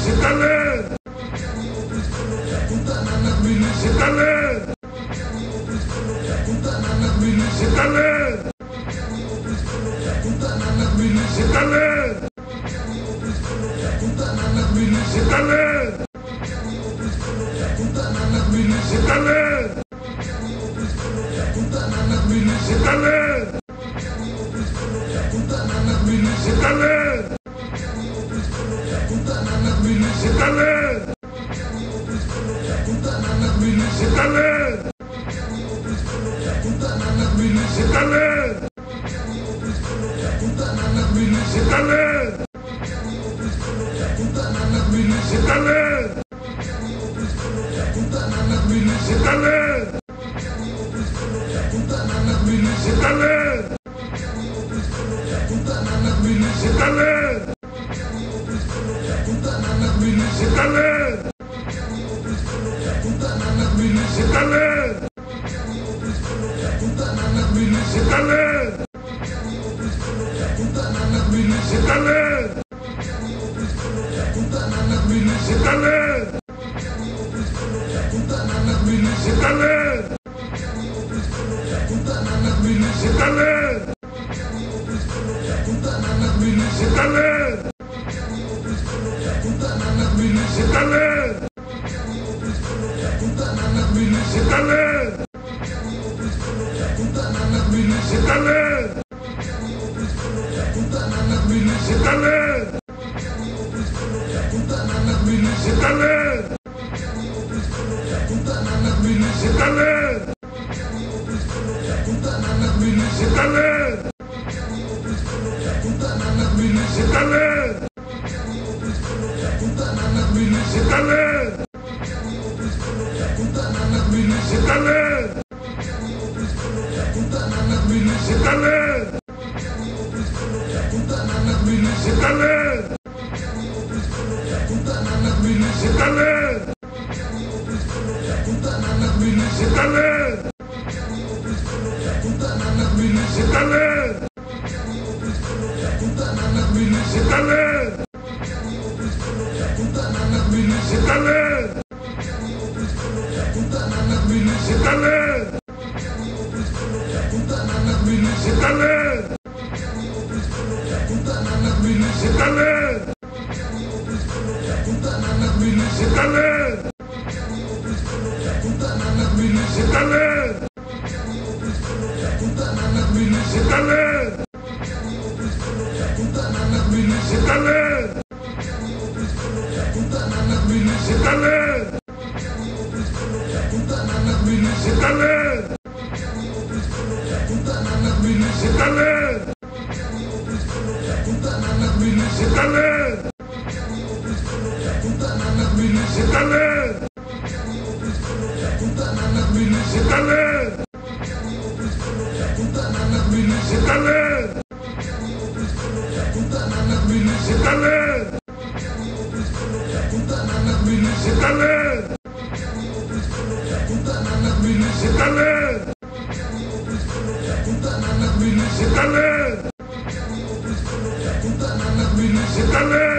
Sítale. Sítale. Billy! Καλέ! Καλέ!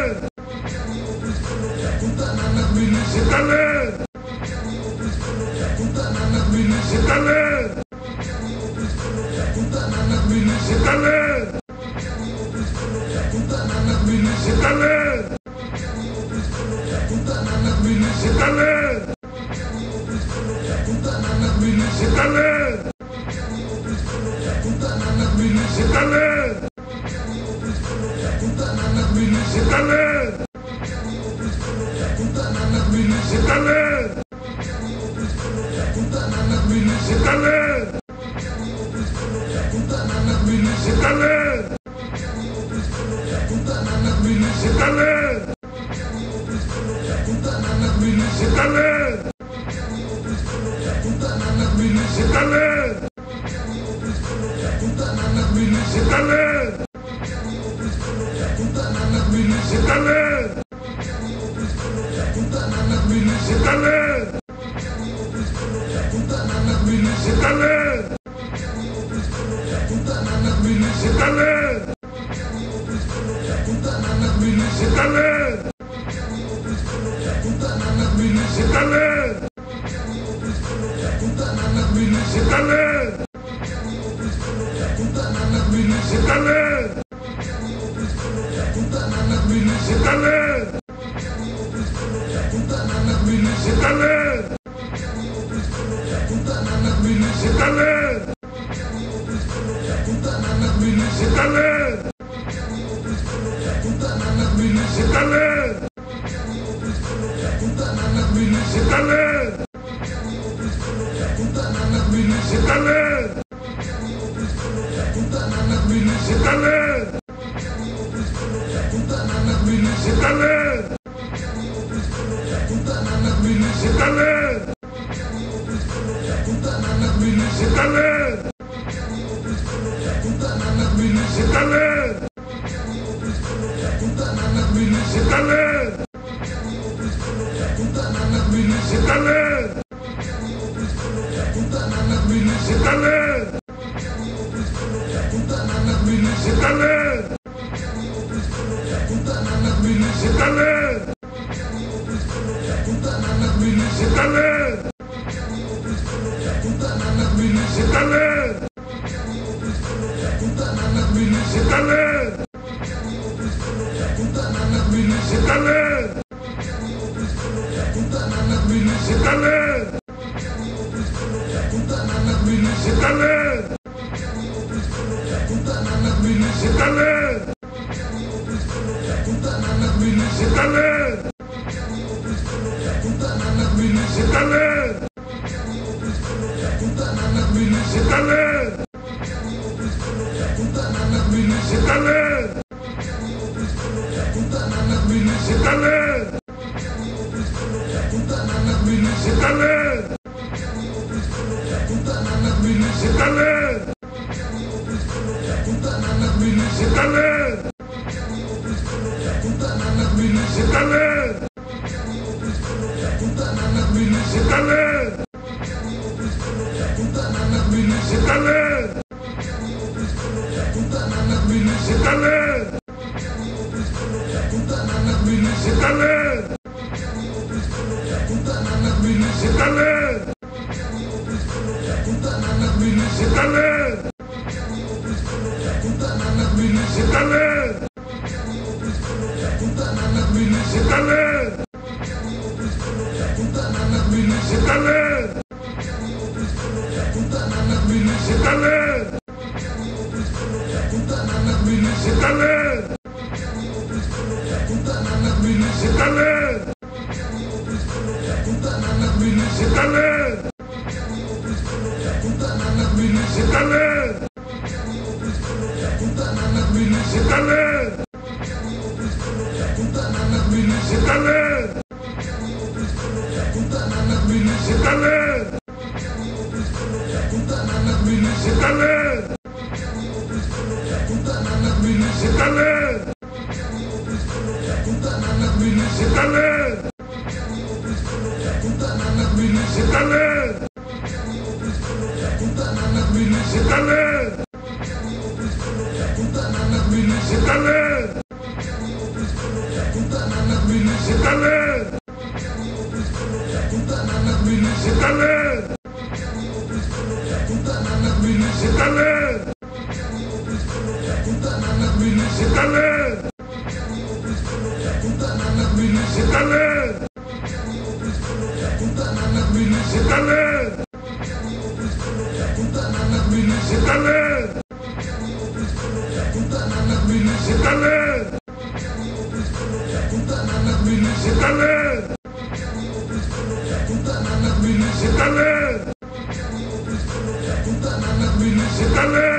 Sítale. ¡Dale! Hoteles. Eh.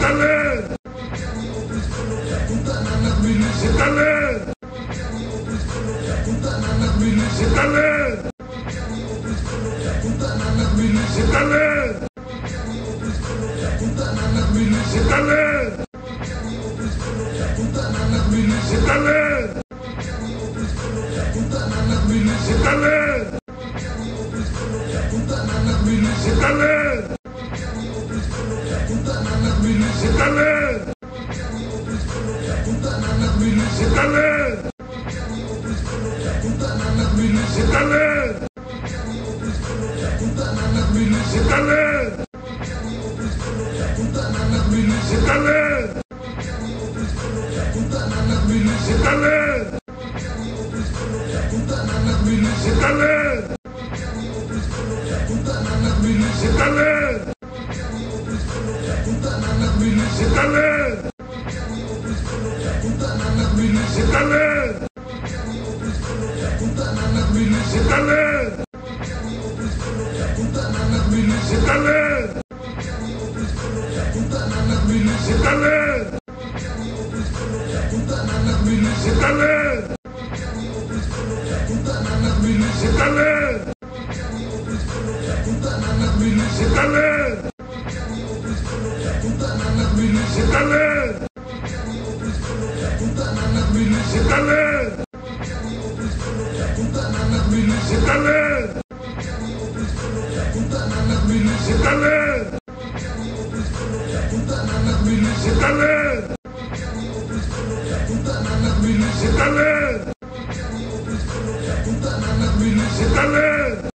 ¡Dale! ¡Dale! Beleza!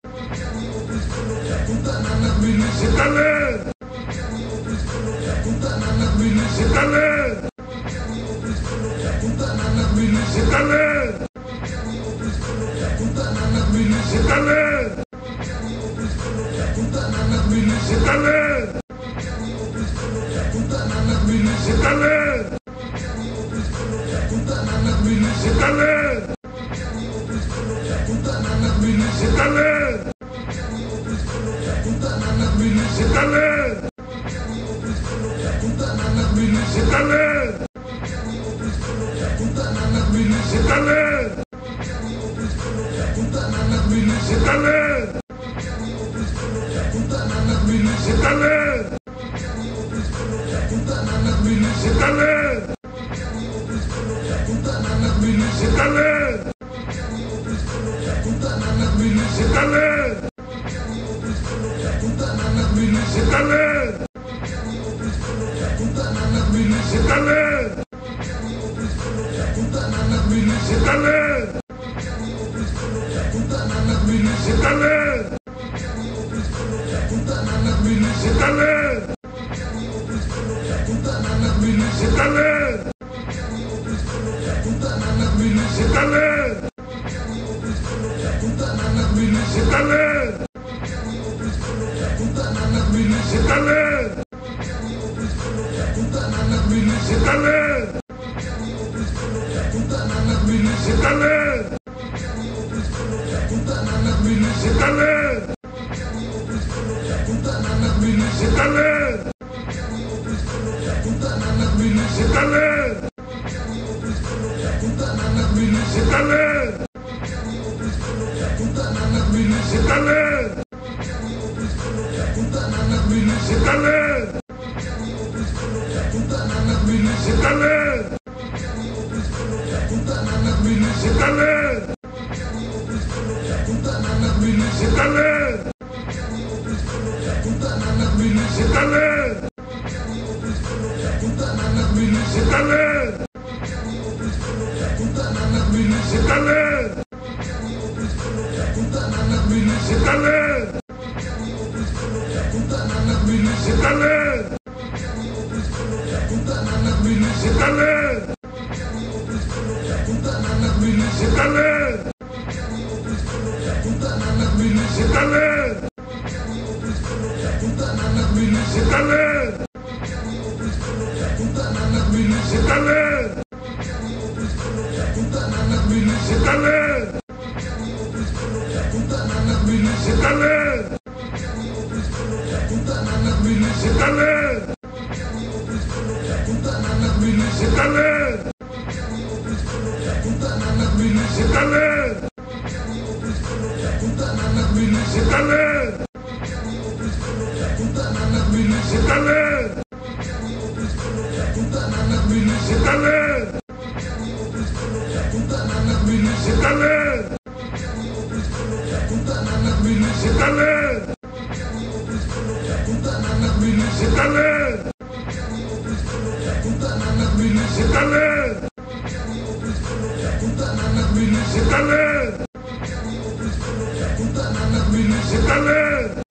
Vous Dale.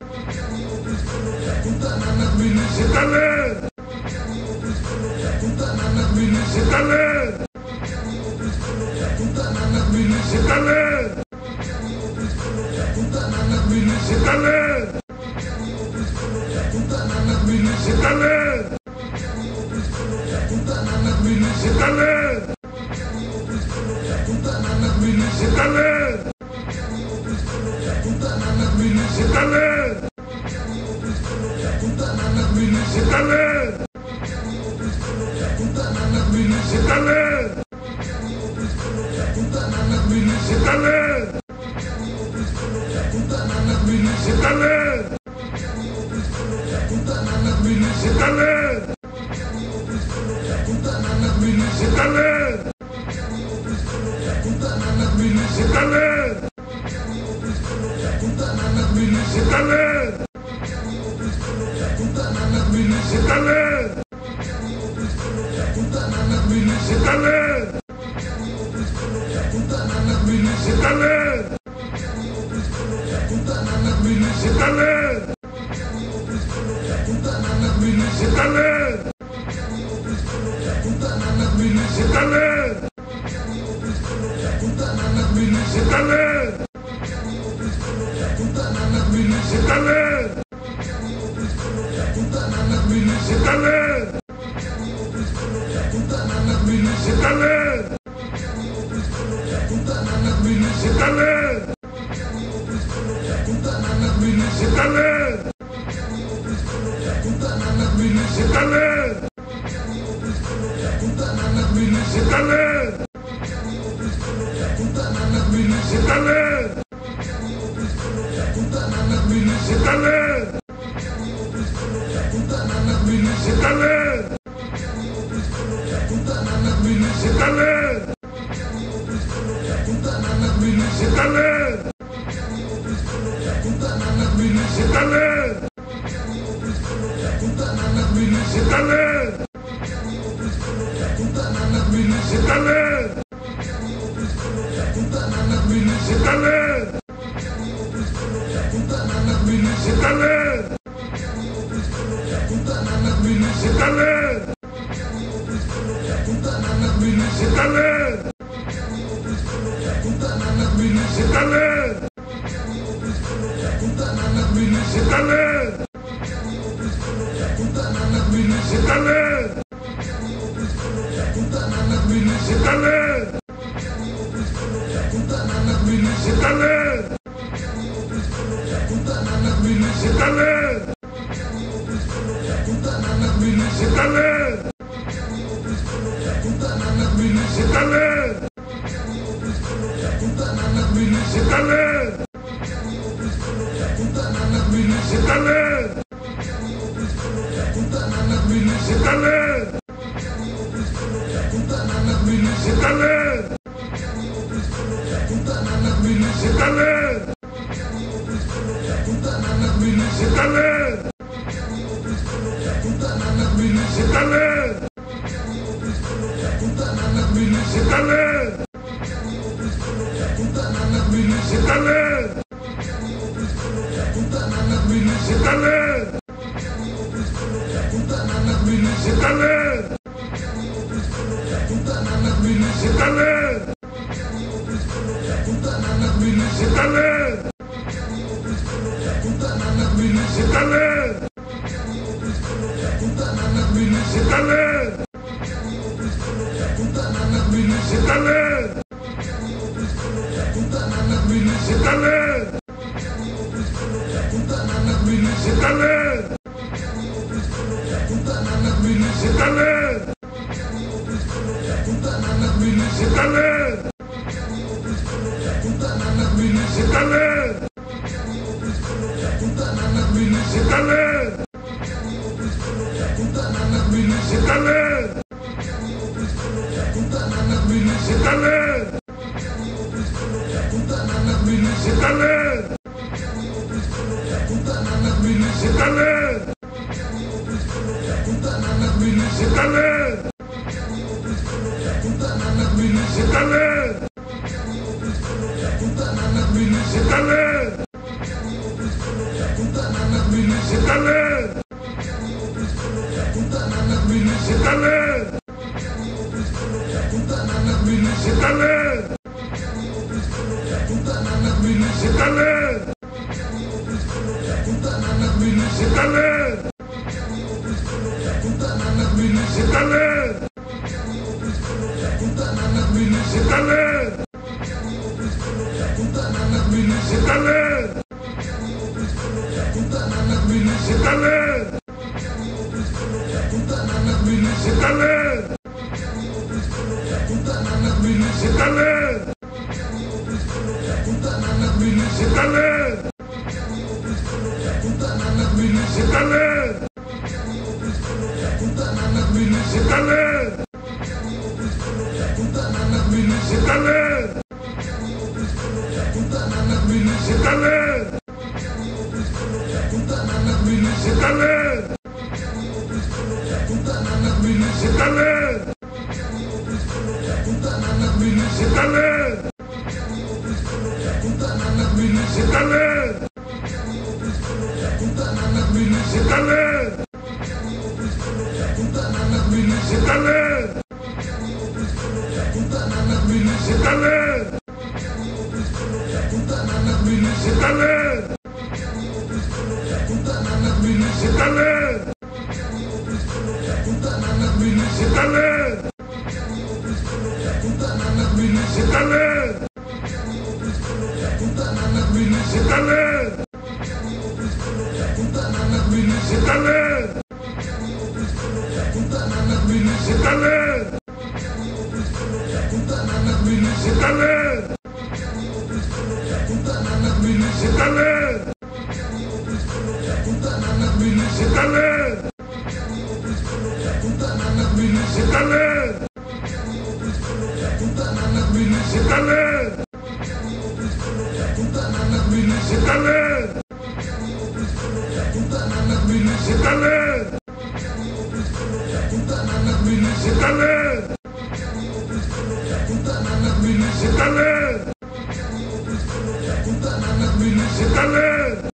Italy!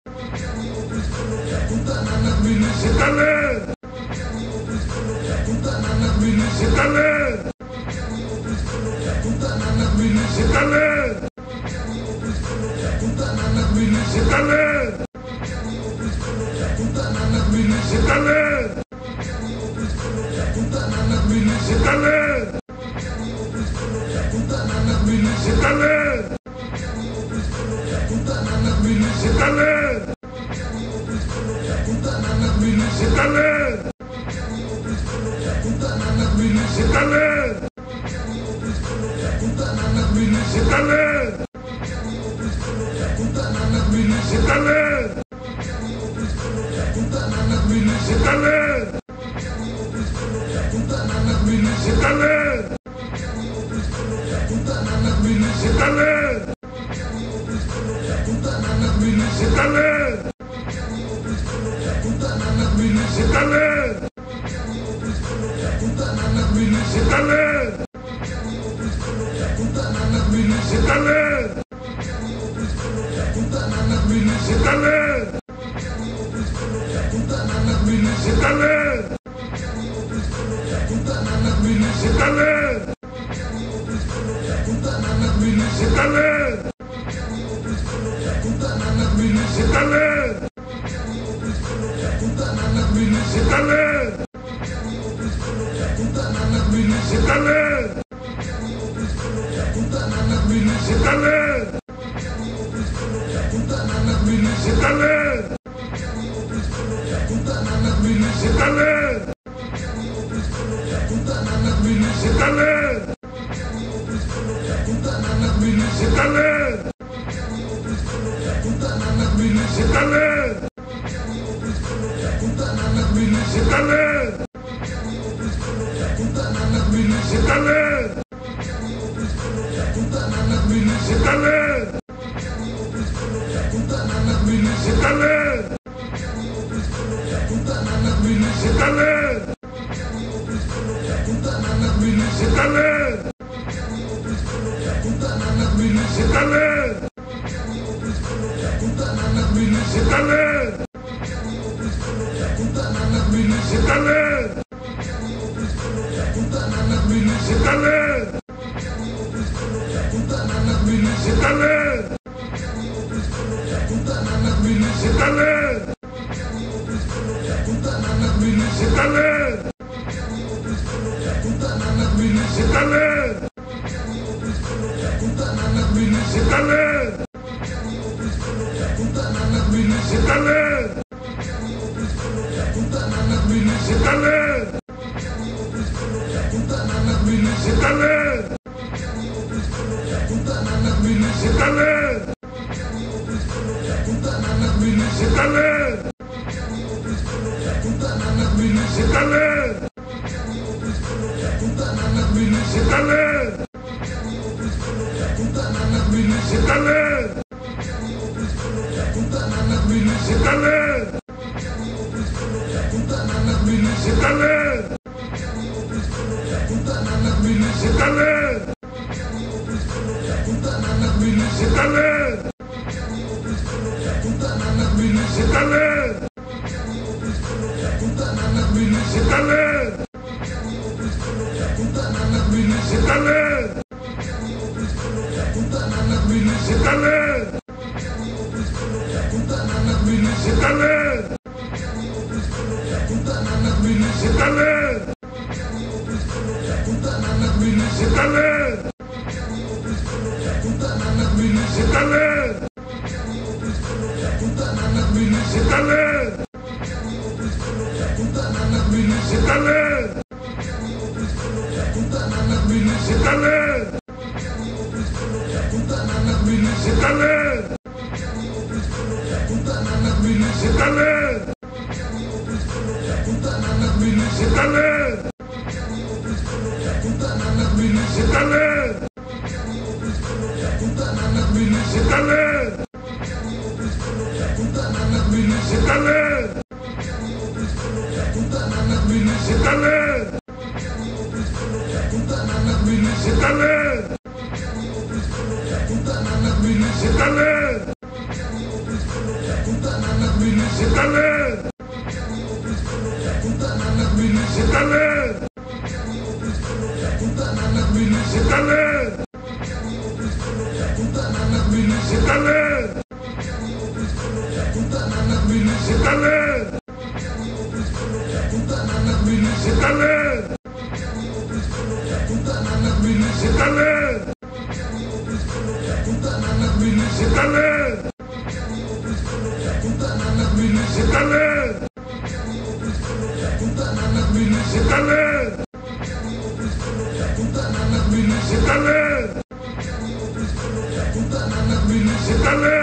Dale. Métale. Métale. Από τα λάμπα σε τάδε.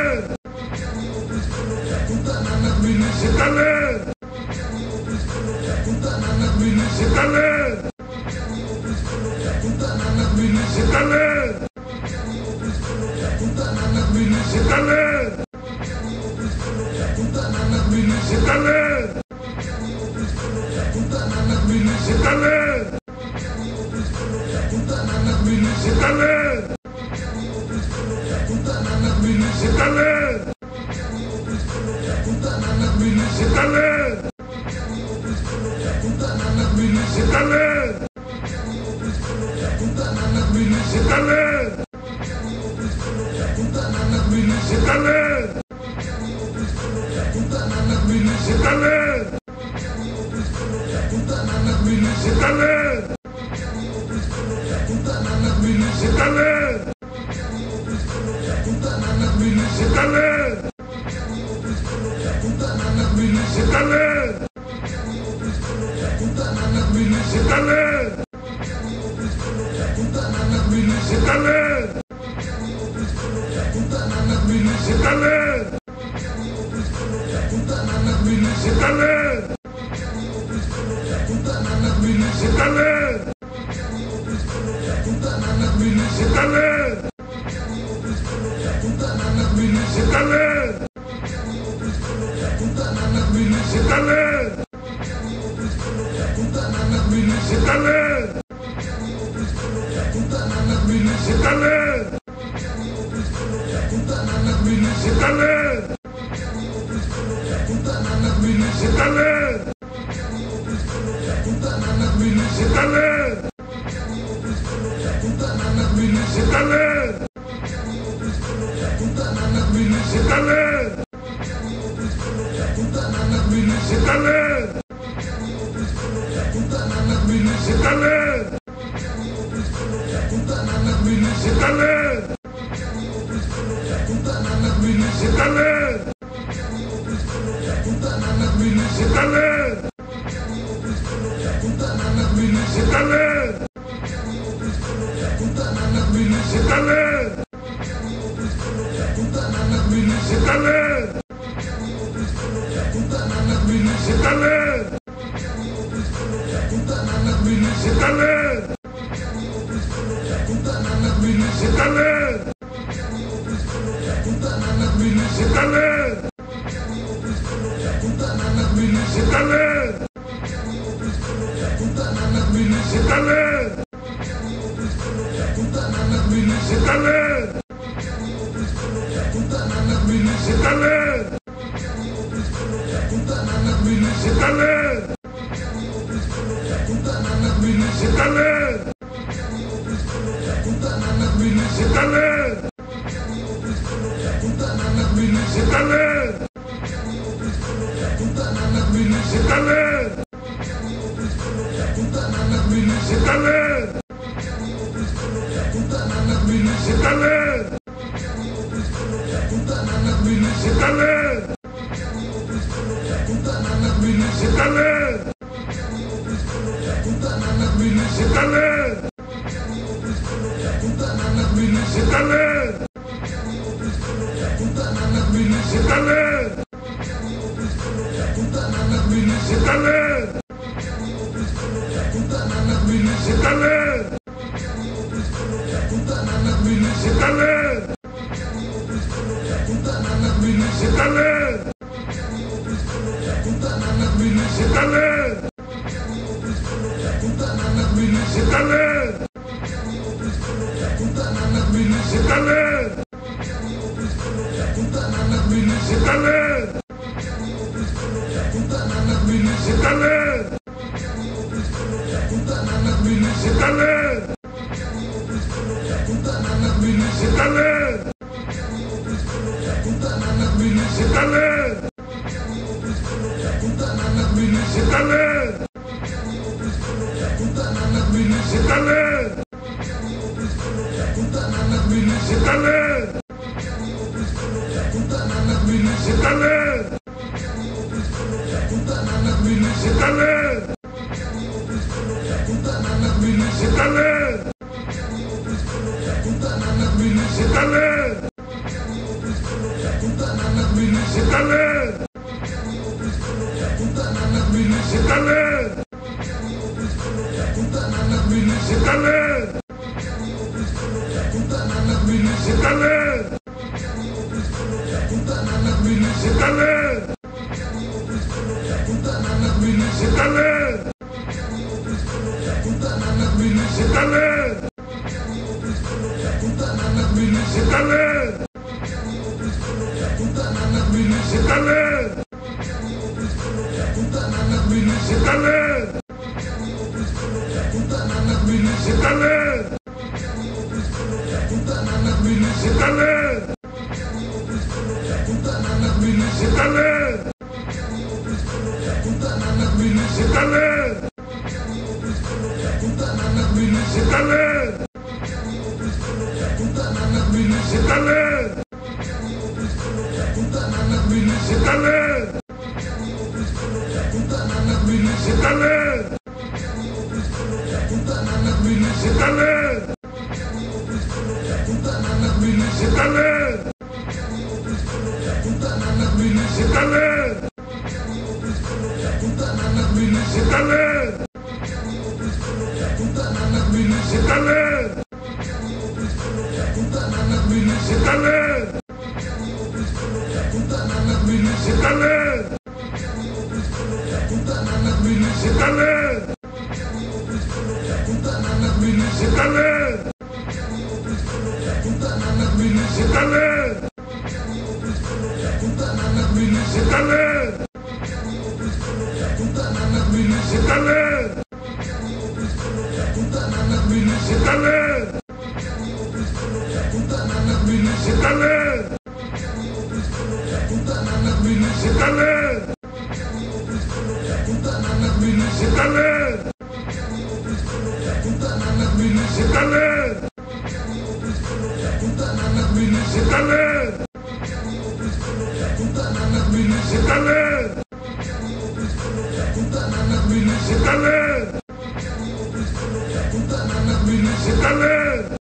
Dale.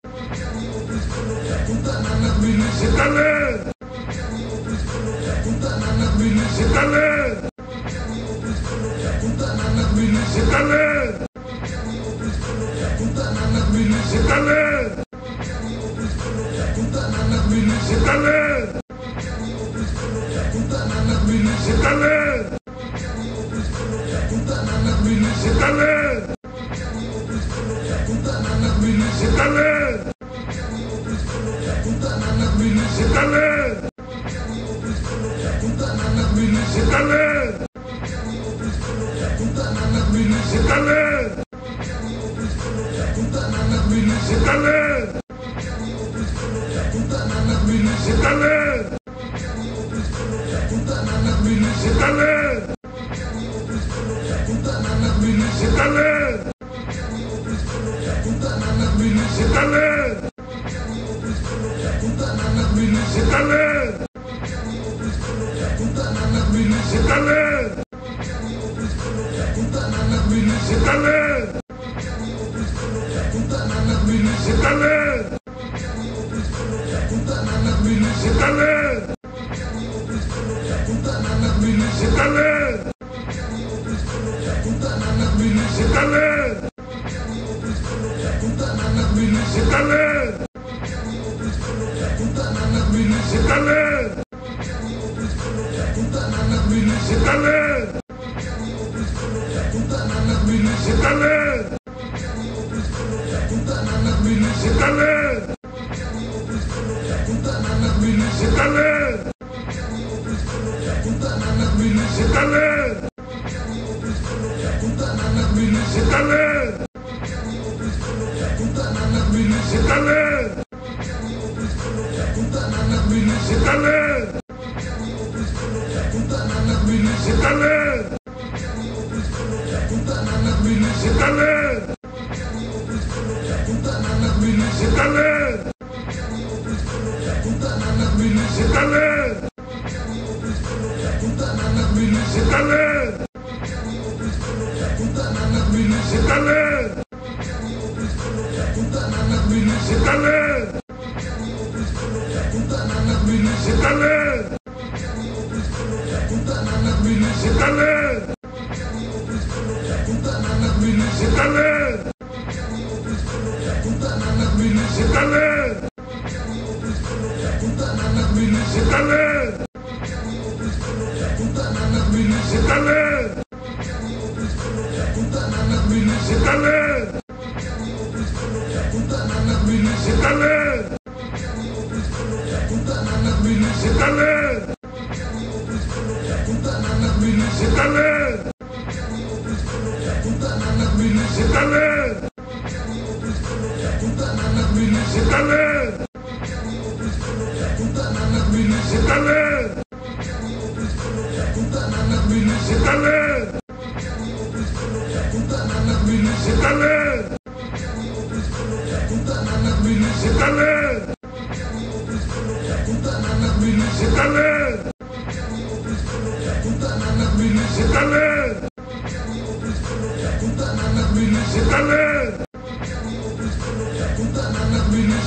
Dale.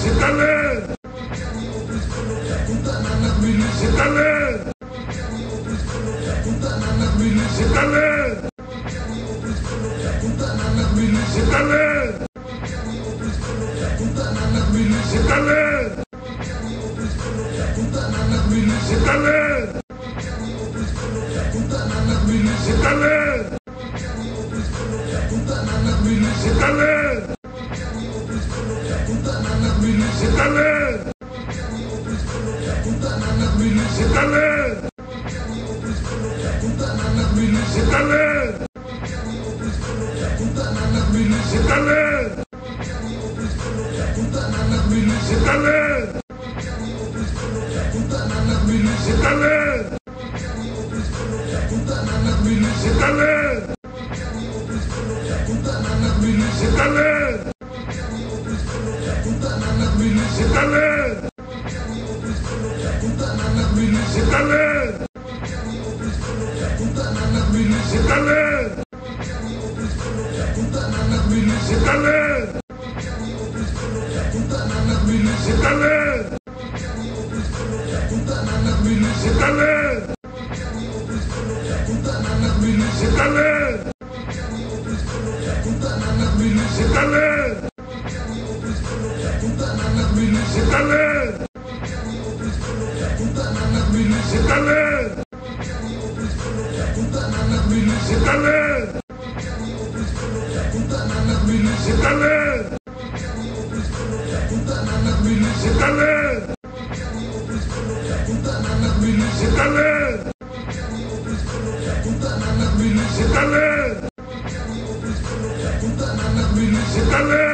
Setan! Eh! Eh! ¡Dale! ¡Dale!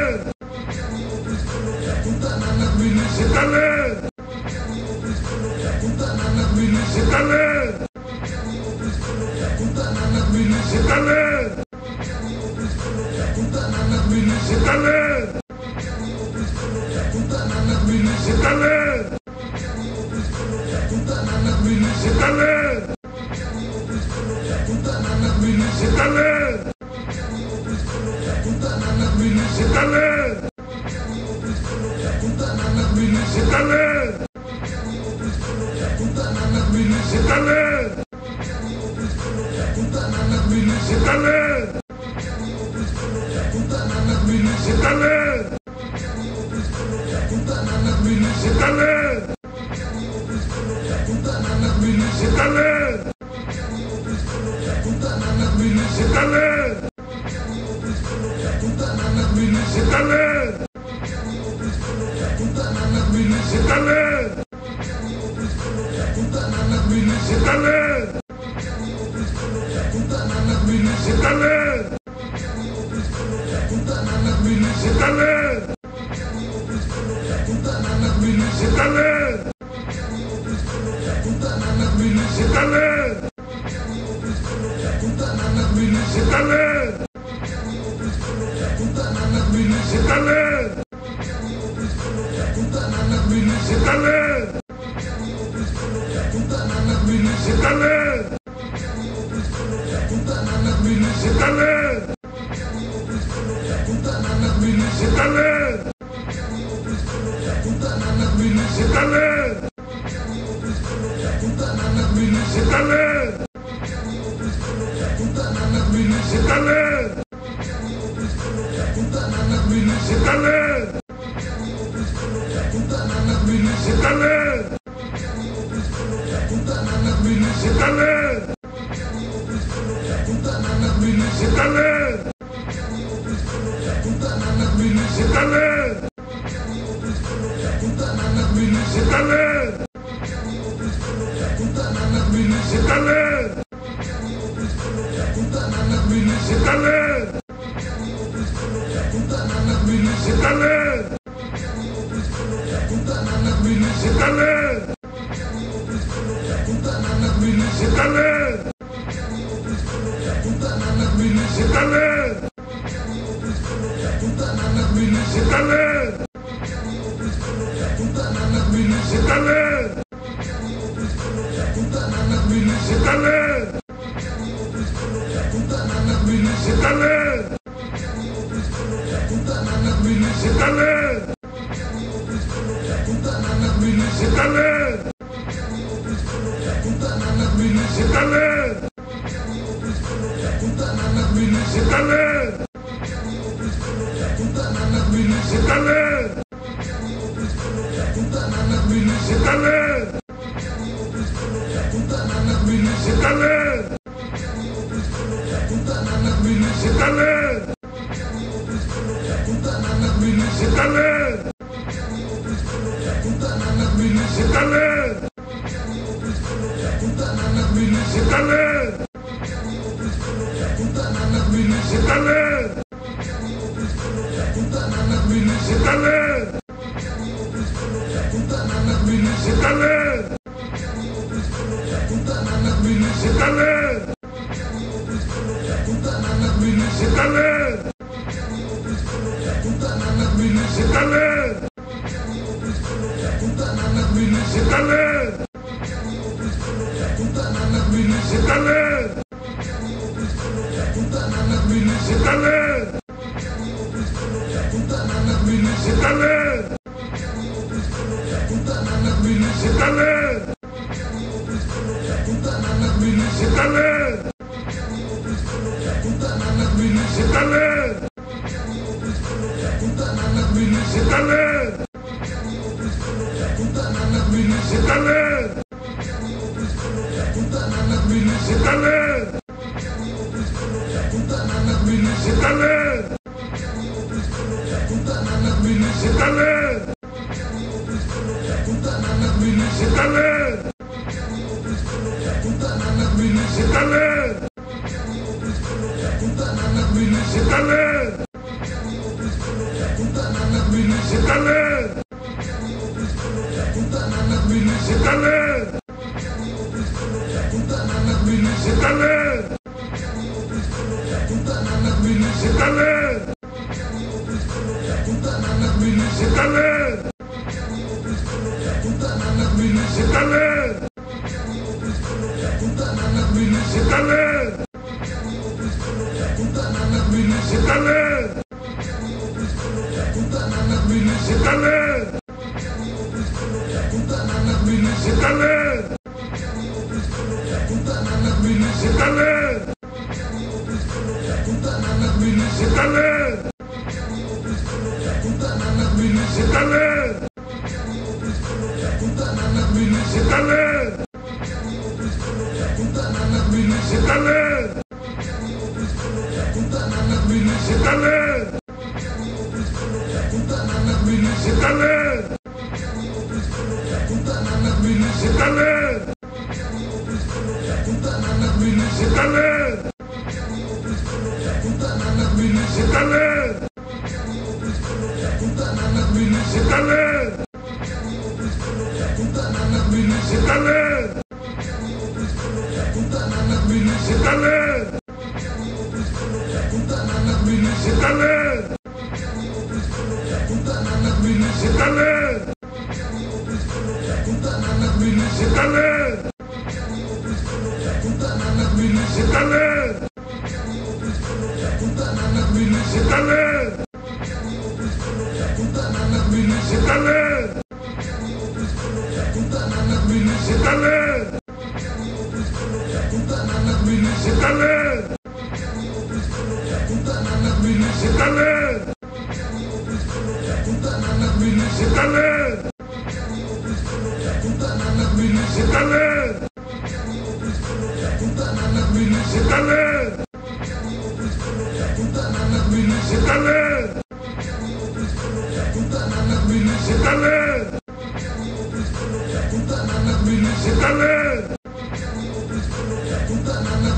Stelle!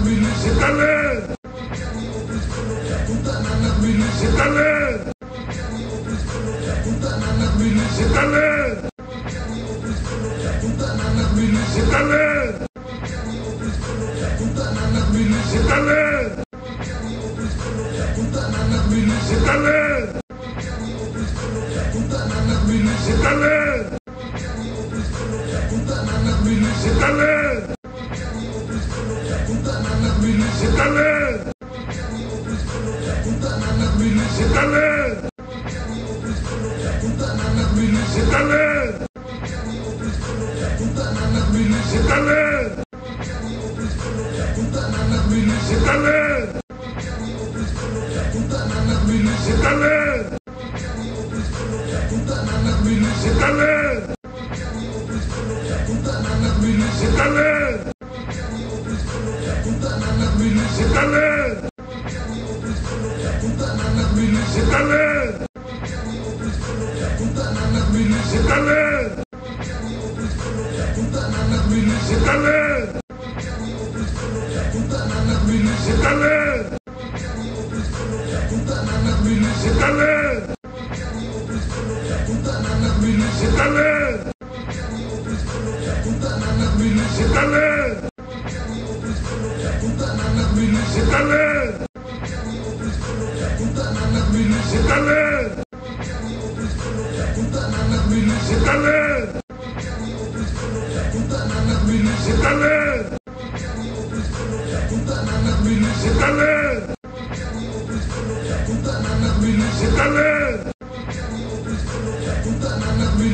Η Λύση τα λέει!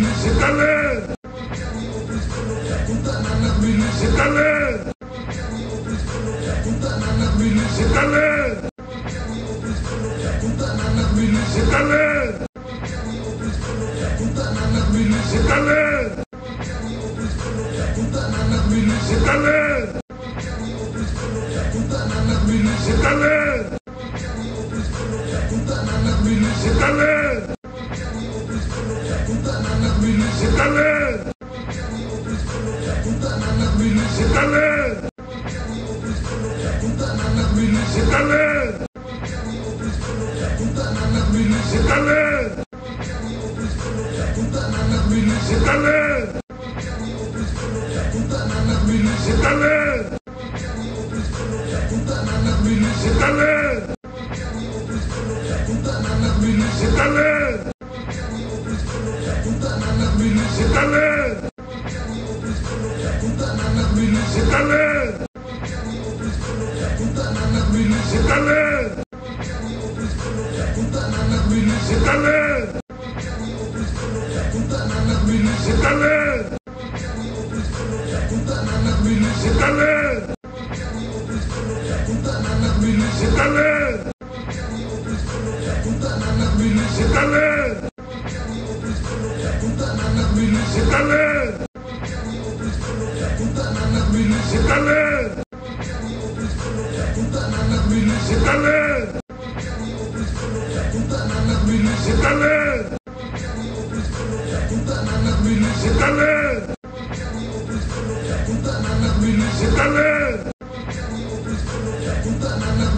Você tá vendo?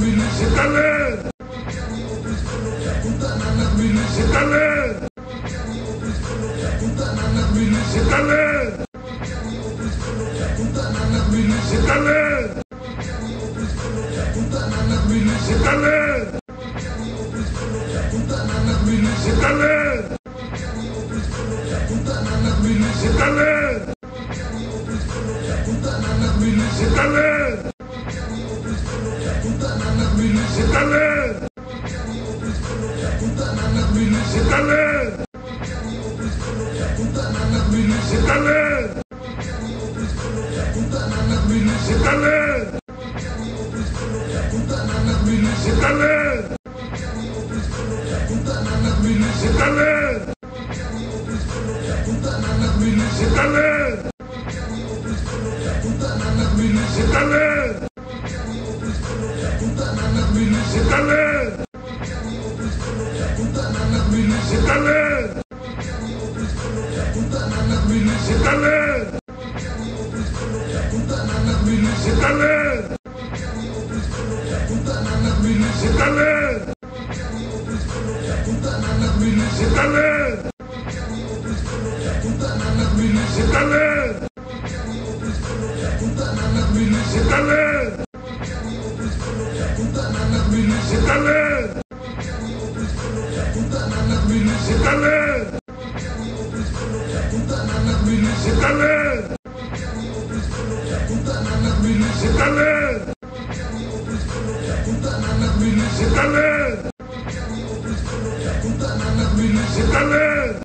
Felicidades.